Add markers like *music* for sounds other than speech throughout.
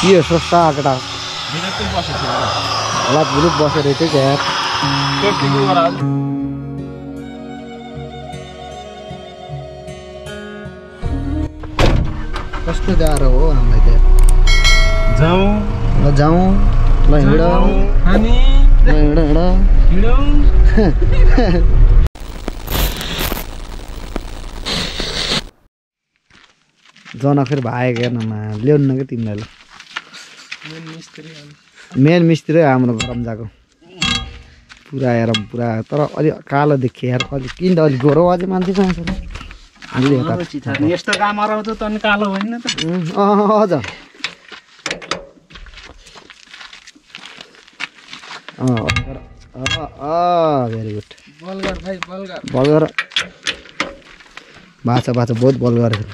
के हो सस्ता होला होला भुलुक बसेर चाहिँ क्या कस्तो गाह्रो हो हामीलाई त्यहाँ जाउँ ल जाउँ ल हिँड हामी ल हिँड हिँड जना फेरि भागेको हेर्नमा ल्याउनु न क्या तिमीलाई ल मेन मिस्त्री हाम्रो गरम जाएको पुरा हेर पुरा। तर अलिक कालो देखियो यार अलिक किन त अलिक गोरो अझै मान्छे पाउँछ यस्तो काम अराउँछ त अनि कालो होइन त। अझ भेरी गुड बलगर भाइ बलगर। बल गर बाछा बाछा बहुत बल गरेको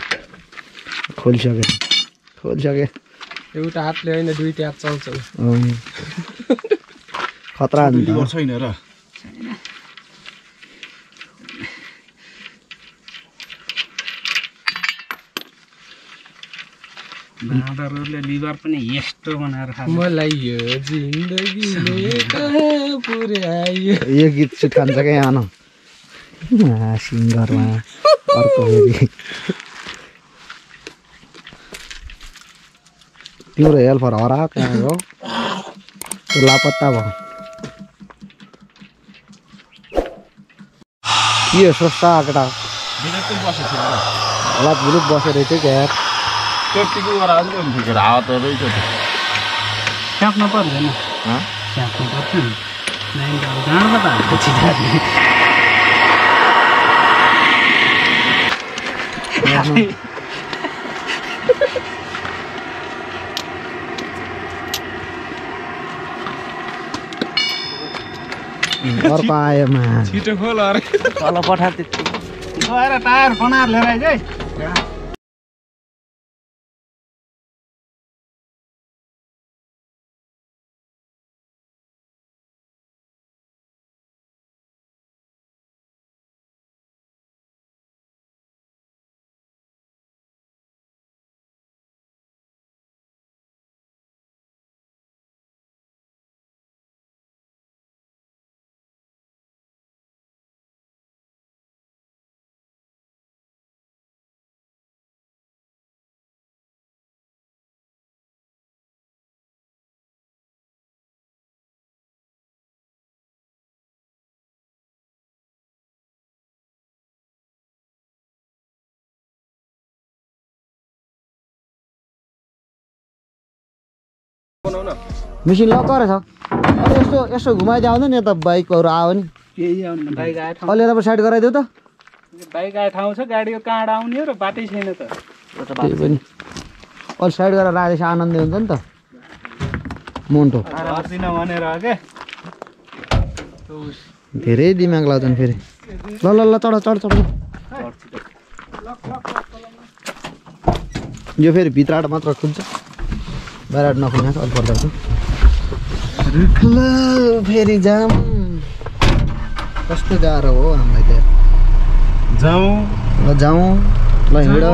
खोलिसक्यो खोलिसक्यो एउटा हातले होइन दुइटै हात चल्छ। खतरा। छैन र। बाँदरहरूले लिभर पनि यस्तो बनाएर मलाई यो पुर्यायो यो गीत सुट खान्छ क्या सिङ्गरमा अर्को तिम्रो हेल्पर हरा कहाँ हो त्यो लापत्ता भयो के हो सस्ता केटा होला भुलुक बसेर चाहिँ क्या सेफ्टीको गराज पनि ठिकेर हावा त रहेछ त स्याप्नु पर्दैन हँ? स्याप्नु पर्छ नि नाइन त अब गाँडमा त हाल्छ छिटो अर्को छिटो खोल अरे तल पठाएर टायर बनाएर लिएर आइज है मेसिन लक गरेछ। अरे यस्तो यसो घुमाइदियो आउँदैन नि यता बाइकहरू आयो नि केही आउनु बाइक आए ठाउँ। अलि यता साइड गराइदियो त। बाइक आए ठाउँ छ गाडीको कहाँबाट आउने हो र बाटै छैन त। त्यही पनि। अलि साइड गरेर राखेपछि आनन्द हुन्छ नि त। मोन्टो। भनेर के? धेरै दिमाग लाउँछन् फेरि। ल ल ल चढ चढ चढ। यो फेरि भित्रबाट मात्र खुल्छ। बाहिरबाट नखुल्ने अलिक पर्दा रुखल फेरि जाम कस्तो गाह्रो हो हामीलाई त्यहाँ जाउँ। ल जाउँ। ल हिँड।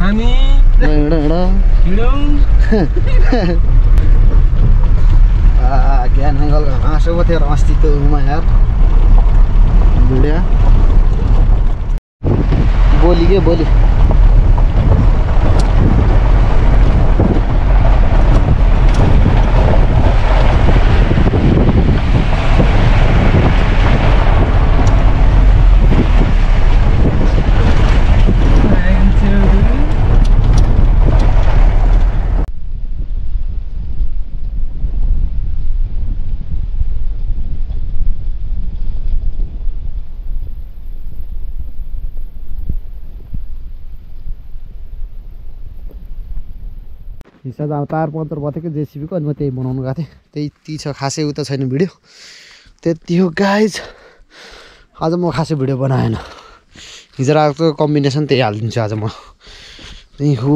हामी। ल हिँड हिँड। *laughs* ज्ञान एङ्गल हाँसो पो थियो अस्ति त्यो उमा यार। भिडियो बोली के बोली? हिसाब अब तार पञ्चर भएको थियो कि जेसिबीको अनि म त्यही बनाउनु गएको थिएँ। त्यही ती छ खासै उता छैन भिडियो। त्यति हो गाइज आज म खासै भिडियो बनाएन। हिजो रातको कम्बिनेसन त्यही हालिदिन्छु आज म। त्यही हो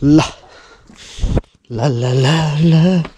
ल ल ल ल।